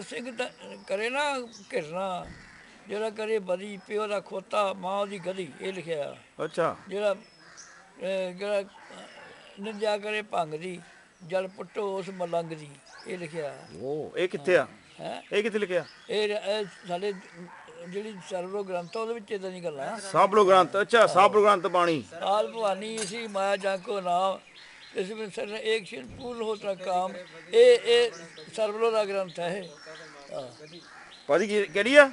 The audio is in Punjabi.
ਜਿਹੜਾ ਸਿੰਘ ਕਰੇ ਨਾ ਘਿਰਨਾ ਜਿਹੜਾ ਕਰੇ ਬਦੀ ਪਿਓ ਦਾ ਖੋਤਾ ਮਾਂ ਦੀ ਗਦੀ ਇਹ ਲਿਖਿਆ। ਅੱਛਾ। ਜਿਹੜਾ ਜਿਹੜਾ ਨਿੰਜਾ ਕਰੇ ਭੰਗ ਦੀ ਜਲ ਪਟੋ ਉਸ ਮਲੰਗ ਦੀ ਇਹ ਲਿਖਿਆ। ਉਹ ਇਹ ਕਿੱਥੇ ਆ? ਹੈ? ਇਹ ਕਿੱਥੇ ਲਿਖਿਆ? ਇਹ ਸਾਡੇ ਜਿਹੜੀ ਸਰਵਲੋ ਗ੍ਰੰਥ ਉਹਦੇ ਵਿੱਚ ਇਦਾਂ ਦੀ ਗੱਲਾਂ ਸਾਬਲੋ ਗ੍ਰੰਥ ਅੱਛਾ ਸਾਬਲੋ ਗ੍ਰੰਥ ਬਾਣੀ। ਆਲ ਭਵਾਨੀ ਸੀ ਮਾਇਆ ਜਾਂ ਕੋ ਨਾਮ इसमें सर एक क्षण पूर्ण होता काम ये ये सर्वलो का ग्रंथ है हाँ। ਭਾਜੀ ਕੀ- ਕਿਹੜੀ ਆ